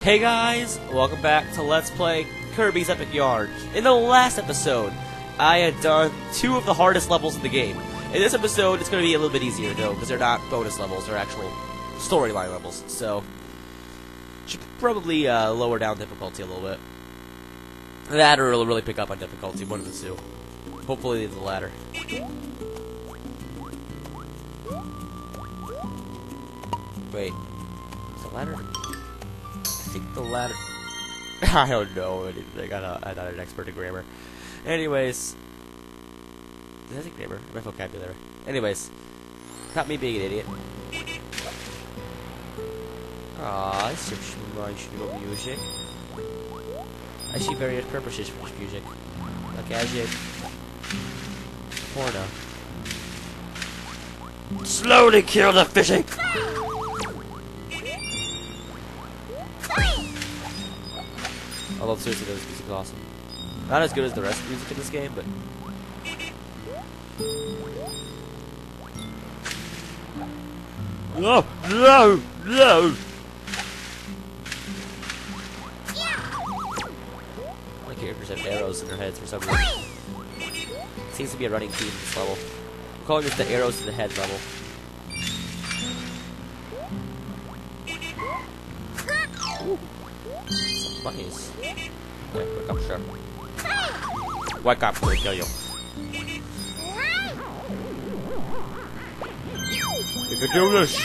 Hey guys, welcome back to Let's Play Kirby's Epic Yarn. In the last episode, I had done two of the hardest levels in the game. In this episode, it's going to be a little bit easier though, because they're not bonus levels, they're actual storyline levels. So, should probably uh, lower down difficulty a little bit. That or it'll really pick up on difficulty, one of the two. Hopefully the latter. Wait, is the ladder? I think the latter. I don't know anything. I'm not, I'm not an expert in grammar. Anyways, did I say grammar? My vocabulary. Anyways, not me being an idiot. Ah, some nice little music. I see various purposes for this music, like as it porno. Slowly kill the fishing. Although seriously, this music is awesome. Not as good as the rest of the music in this game, but no, no, no. My characters have arrows in their heads for some reason. Seems to be a running theme in this level. I'm calling this the arrows in the head level. Ooh. Some bunnies. Okay, wake up, sure. Wake up, I'm kill you. You can do this!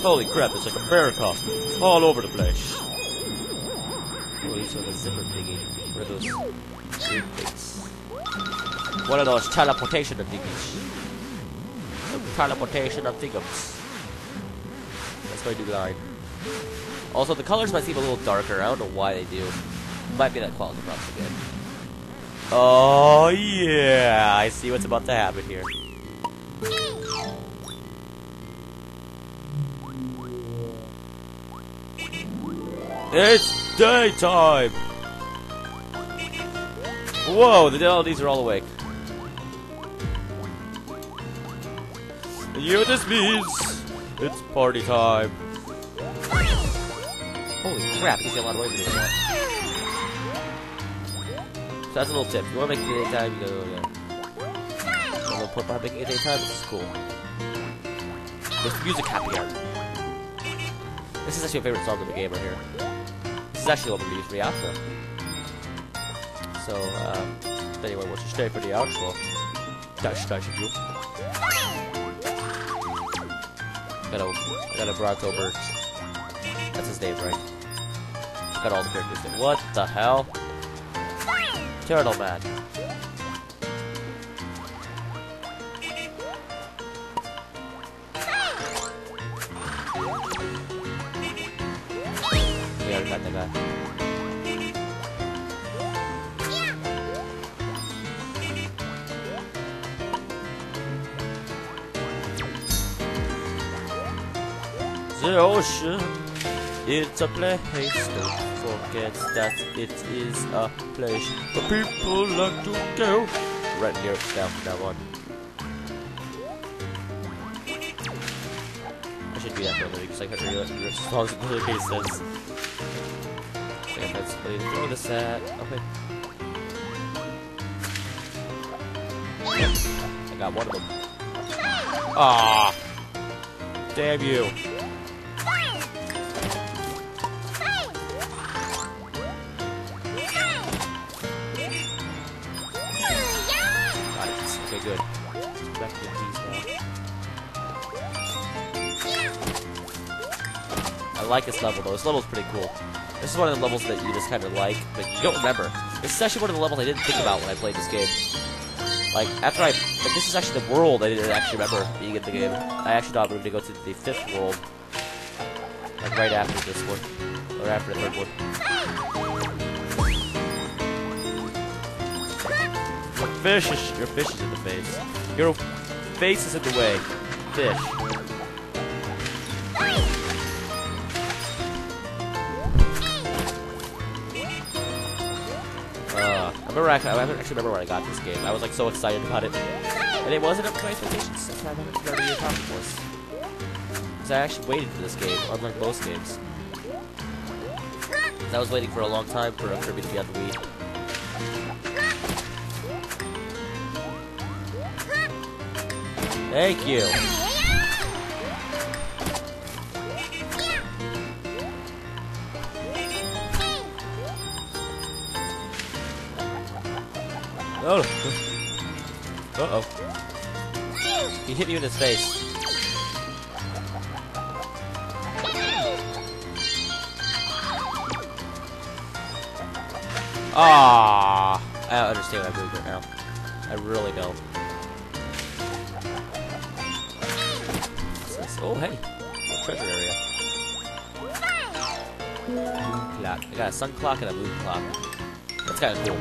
Holy crap, it's like a bear costume. All over the place. Oh, these are the zipper thingy. What are those weird things? What are those teleportation thingies? The teleportation of thingums. That's my new line. Also, the colors might seem a little darker. I don't know why they do. Might be that quality props again. Oh, yeah. I see what's about to happen here. It's daytime! Whoa, the these are all awake. You know what this means? It's party time. Holy crap, he's got a lot of weight to do that. That's a little tip. If you want to make it daytime, you go, yeah. A little point behind making it daytime, this is cool. There's music happy hour. This is actually my favorite song in the game right here. This is actually what we're using for the outro. So, um, anyway, what's your stay for the outro? Dash, dash, you. Got a, got a Bronco bird. That's his name, right? Got all the characters there. What the hell? Turtle Man. We already got that guy. The ocean, it's a place. Don't forget that it is a place where people like to go. Right near down from now on. I should do that for because I can't read it. As long as the case says. Okay, please throw this at. Okay. I got one of them. Ah! Damn you! Good. The keys now. I like this level though. This level's pretty cool. This is one of the levels that you just kind of like, but you don't remember. This is actually one of the levels I didn't think about when I played this game. Like, after I... Like, this is actually the world I didn't actually remember being in the game. I actually thought we were going to go to the fifth world. Like, right after this one. Or after the third one. Fish is... Your fish is in the face. Your face is in the way. Fish. Uh, I remember actually, I actually remember when I got this game. I was like so excited about it, and it wasn't up to my expectations. That's I. Because I actually waited for this game, unlike most games. I was waiting for a long time for a Kirby to be on the Wii. Thank you. Oh. Uh oh. He hit me in his face. Ah, I don't understand what I moved right now. I really don't. Oh, hey, treasure area. Clock. I got a sun clock and a moon clock. That's kind of cool.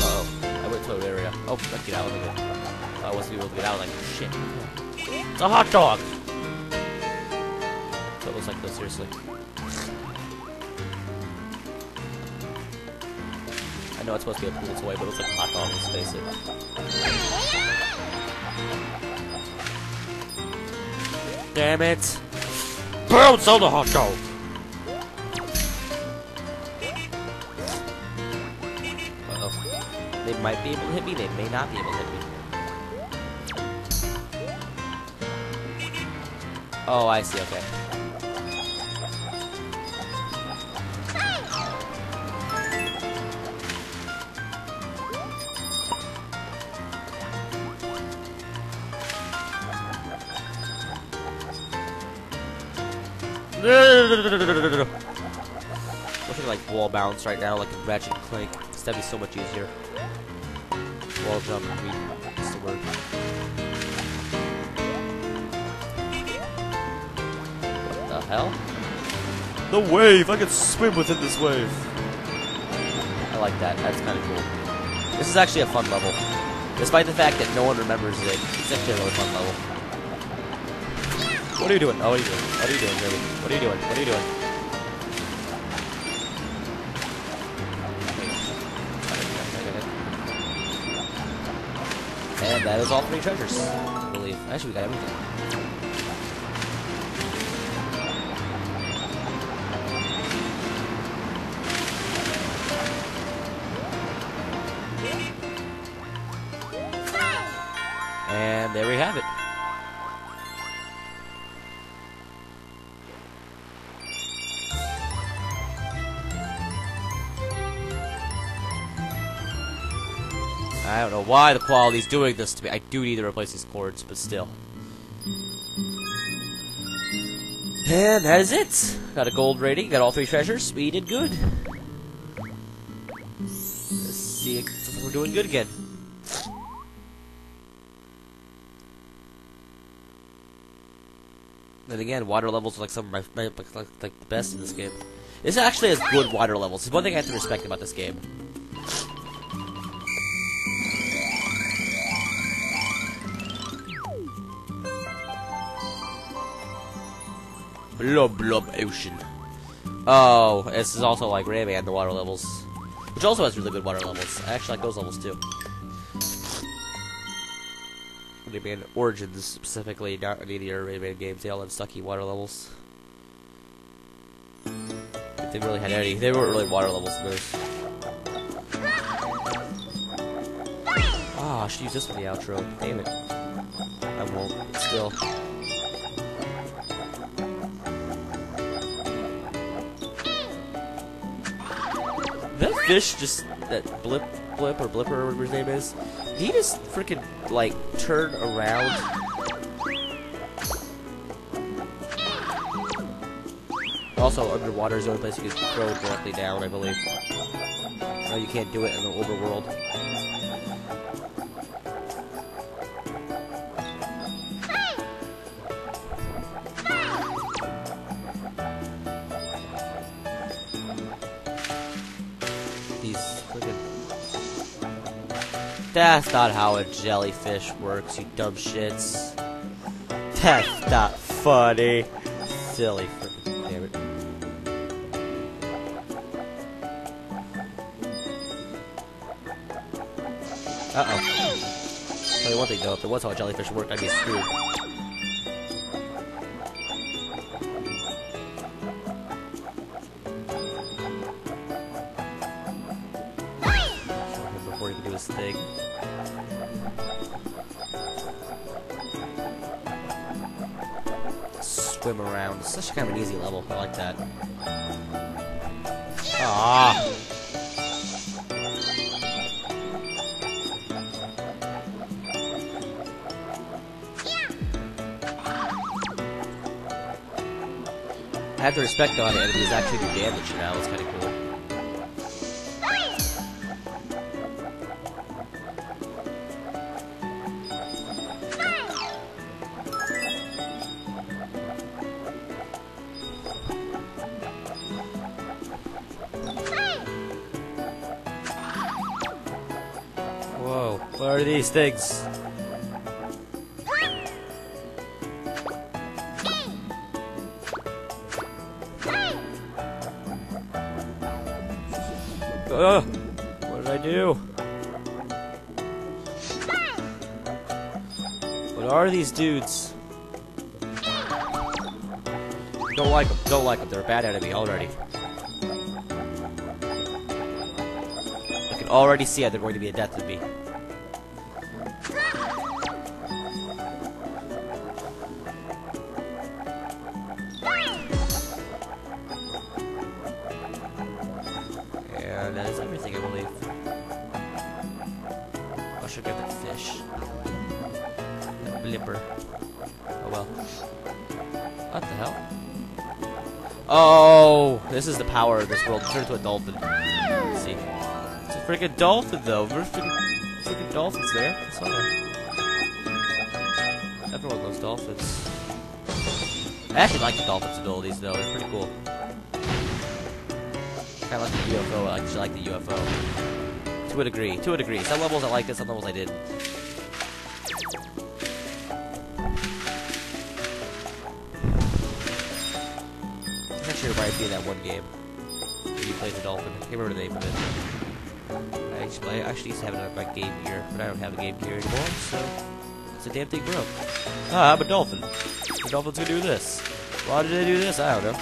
Oh, I went to an area. Oh, get out of it. I wasn't able to get out. Like shit. It's a hot dog. Looks like this. Seriously. I know it's supposed to be a cool toy, but it's like a hot dog. Let's face it. Damn it! On the hot dog. Oh. They might be able to hit me. They may not be able to hit me. Oh, I see. Okay. Wish I could like wall bounce right now, like in Ratchet and Clank. That'd be so much easier. Wall jump, I mean, what's the word? What the hell? The wave! I can swim within this wave! I like that. That's kind of cool. This is actually a fun level. Despite the fact that no one remembers it, it's actually a really fun level. What are you doing? Oh, what are you doing? What are you doing, Kirby? What are you doing? What are you doing? And that is all three treasures, I believe. Actually, we got everything. And there we have it. I don't know why the quality's doing this to me. I do need to replace these cords, but still. And that is it. Got a gold rating, got all three treasures. We did good. Let's see if we're doing good again. Then again, water levels are like some of my, like, like the best in this game. This actually has good water levels. It's one thing I have to respect about this game. Blub Blub Ocean. Oh, this is also like Rayman, the water levels. Which also has really good water levels. I actually like those levels too. Rayman Origins, specifically, not any of your Rayman games, they all have sucky water levels. If they really had any, they weren't really water levels in those. Ah, I should use this for the outro. Damn it. I won't, but still. That fish just that blip blip or blipper or whatever his name is, he just freaking like turn around? Also, underwater is the only place you can throw directly down, I believe. No, you can't do it in the overworld. That's not how a jellyfish works, you dumb shits. That's not funny. Silly freaking damn it. Uh-oh. Tell you one thing though, if it was how a jellyfish worked, I'd be screwed. Thing. Swim around. It's such kind of an easy level. I like that. Ah. I have to respect though how the enemies actually do damage now. It's kind what are these things? Ugh, what did I do? What are these dudes? Don't like them, don't like them, they're a bad enemy already. I can already see how they're going to be a death to me. Oh well. What the hell? Oh, this is the power of this world. Turn into a dolphin. Let's see. It's a freaking dolphin, though. There's freaking, freaking dolphins there. Everyone loves dolphins. I actually like the dolphins' abilities, though. They're pretty cool. I like the UFO. I actually like the UFO. To a degree. To a degree. Some levels I like it, some levels I didn't. Actually me of that one game. Where you play the dolphin. I can't remember the name of it. I actually, I actually used to have it on my game gear, but I don't have a game gear anymore, so it's a damn thing broke. Ah, I'm a dolphin. The dolphins can do this. Why did they do this? I don't know.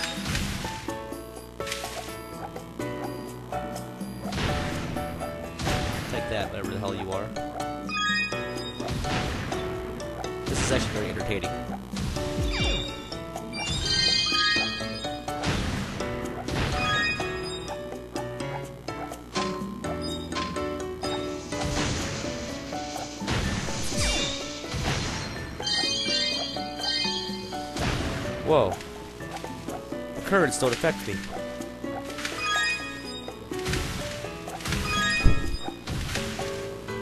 Take that, whatever the hell you are. This is actually very entertaining. Whoa. Currents don't affect me.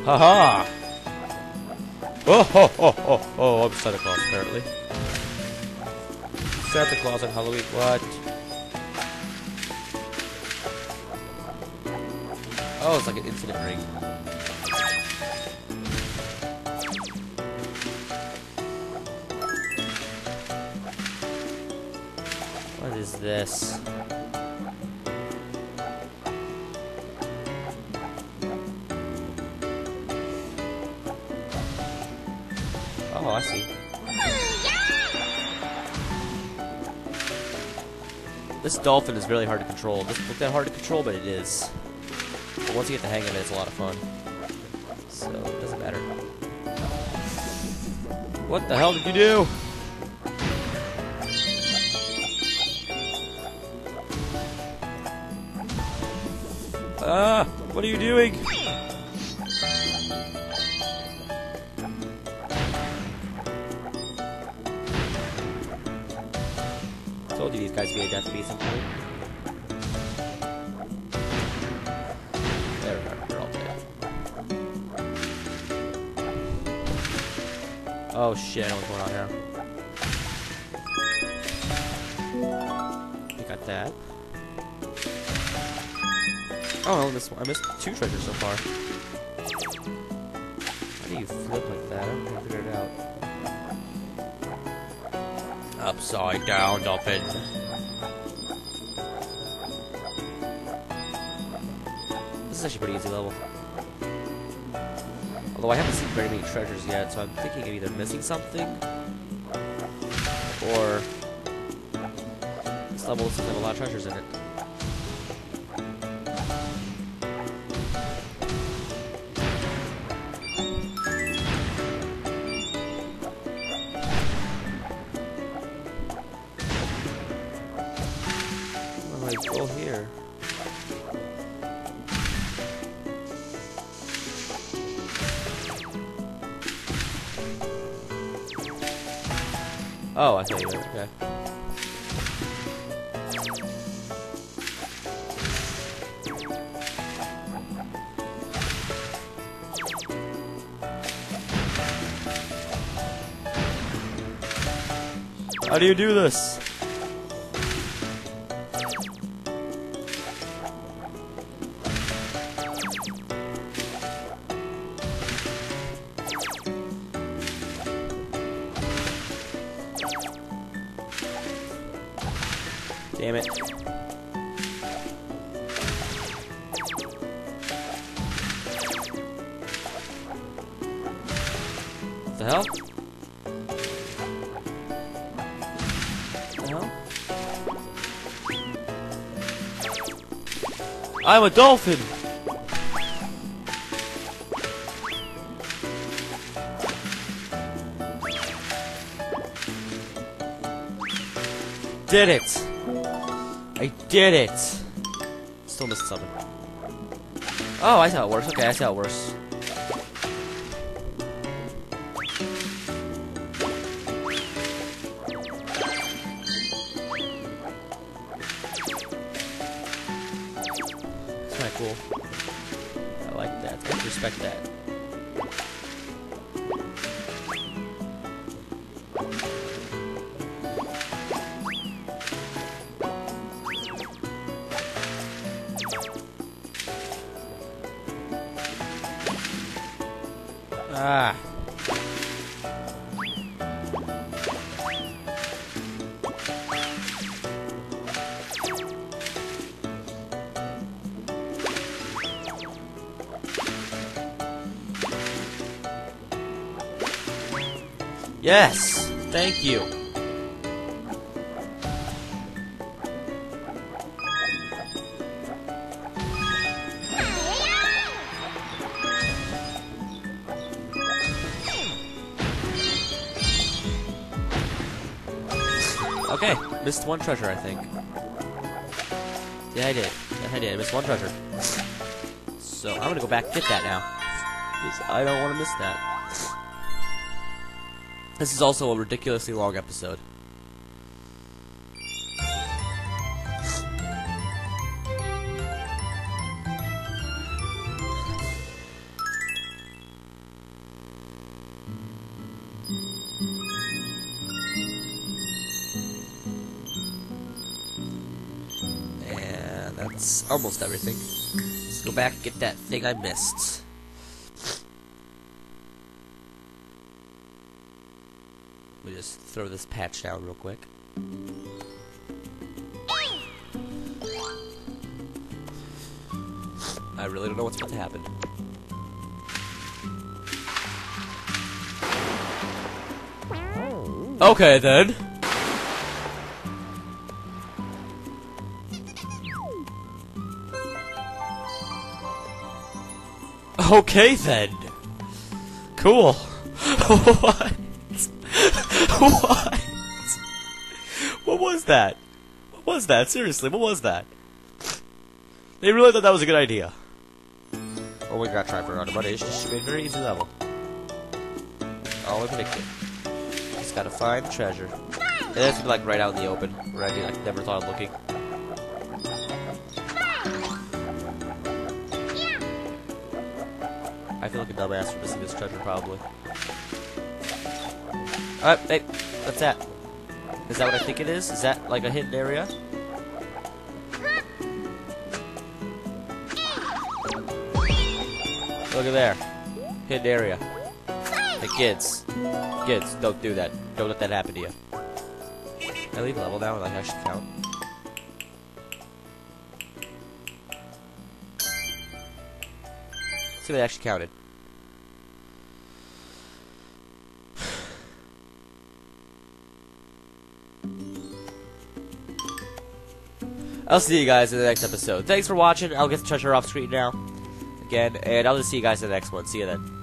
Haha! Oh ho ho ho oh, I'm Santa Claus apparently. Santa Claus on Halloween, what? Oh, it's like an infinite ring. This? Oh, I see. This dolphin is really hard to control. Doesn't look that hard to control, but it is. But once you get the hang of it, it's a lot of fun. So, it doesn't matter. What the hell did you do? Ah! What are you doing? Told you these guys would be a death beat sometime. There we are. They're all dead. Oh shit, I what's going on here. We got that. Oh, this one. I missed two treasures so far. How do you flip like that? I'm to figure it out. Upside down, dolphin. This is actually a pretty easy level. Although I haven't seen very many treasures yet, so I'm thinking I'm either missing something or this level doesn't have a lot of treasures in it. Oh, I were okay. How do you do this? I'm a dolphin! Did it! I did it! Still missed something. Oh, I see how it works. Okay, I see how it works. Cool. I like that. I respect that. Yes! Thank you. Okay, missed one treasure, I think. Yeah, I did. Yeah, I did. I missed one treasure. So I'm gonna go back and get that now. Because I don't want to miss that. This is also a ridiculously long episode. And that's almost everything. Let's go back and get that thing I missed. Let me just throw this patch down real quick. I really don't know what's about to happen. Okay then. Okay then. Cool. what? what? What was that? What was that? Seriously, what was that? They really thought that was a good idea. Oh, we got for another, but it's just a very easy level. All I predicted. Just gotta find the treasure. And be like right out in the open, where I like, never thought of looking. I feel like a dumbass for missing this treasure, probably. Alright, hey, what's that? Is that what I think it is? Is that like a hidden area? Look at there. Hidden area. The kids. Kids, don't do that. Don't let that happen to you. I leave level now like I should count? See if it actually counted. I'll see you guys in the next episode. Thanks for watching. I'll get the treasure off screen now. Again, and I'll just see you guys in the next one. See you then.